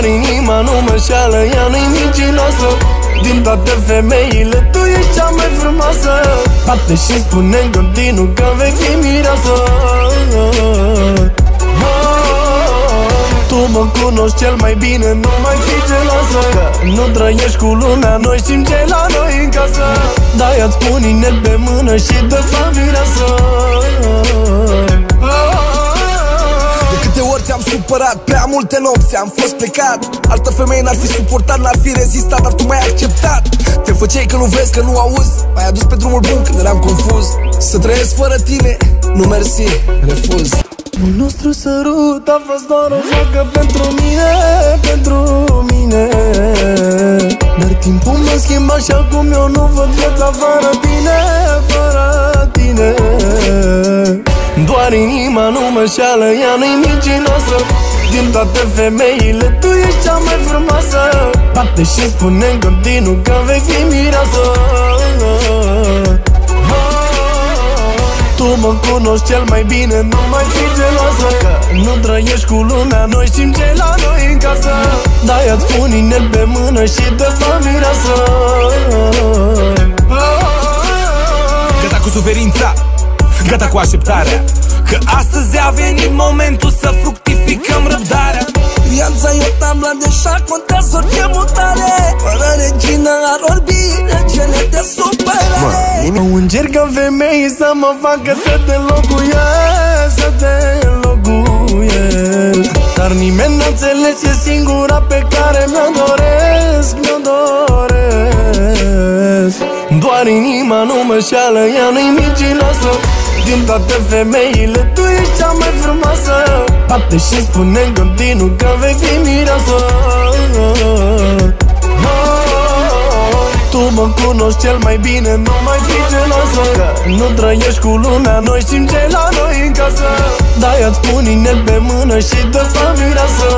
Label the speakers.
Speaker 1: Doar inima nu mă șeală, ea nu-i mincinoasă. Din toate femeile tu ești cea mai frumoasă. Bate și spune în continuu că vei fi mireasă. Tu mă cunoști cel mai bine, nu mai fi geloasă. Că nu trăiești cu lumea, noi știm ce la noi în casă. De-aia-ți pun inel pe mână și de fapt mireasă
Speaker 2: multe nopți am fost plecat. Altă femeie n-ar fi suportat, n-ar fi rezistat, dar tu m-ai acceptat. Te făceai că nu vezi, că nu auzi. M-ai adus pe drumul bun când eram confuz. Să trăiesc fără tine, nu mersi, refuz.
Speaker 1: Primul nostru sărut a fost doar o joacă pentru mine, pentru mine. Dar timpul mă schimba și acum eu nu văd viața fără tine, fără tine. Doar inima nu mă șeală, ea nu-i micinoasă Din toate femeile tu ești cea mai frumoasă. Bate și spune în continuu că vei fi mireasă tu mă cunoști cel mai bine, nu mai fi geloasă. Că nu trăiești cu lumea, noi știm ce la noi în casă. De-aia îți pun inel pe mână și de fapt mireasă
Speaker 2: Gata cu suferința, gata cu așteptarea. Că astăzi a venit momentul să mutare Fără regină ar orbi regele de supărare.
Speaker 1: Mă încercă femei să mă facă să te locuiesc Să te locuiesc Dar nimeni n-a înțeles, e singura pe care mi-o doresc Mi-o doresc. Doar inima nu mă șeală, ea nu-i micinoasă din toate femeile Tu ești cea mai frumoasă. Bate și spune în continuu că vei fi mireasă cunoști cel mai bine, nu mai fi gelosă Că nu trăiești cu lumea, noi știm ce la noi în casă. De-aia-ți pun inel pe mână și de fapt mireasă